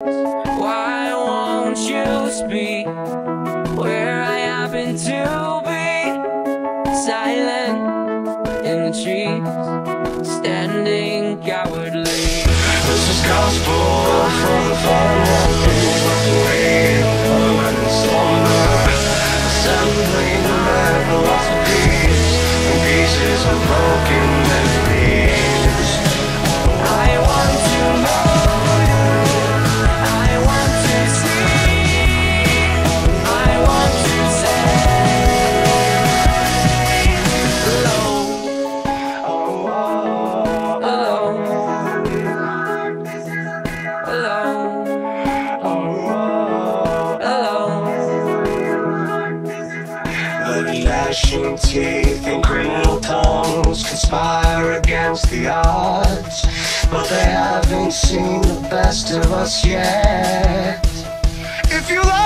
Why won't you speak where I happen to be? Silent in the trees, standing cowardly. This is gospel for the final The gnashing teeth and criminal tongues conspire against the odds But they haven't seen the best of us yet. If you like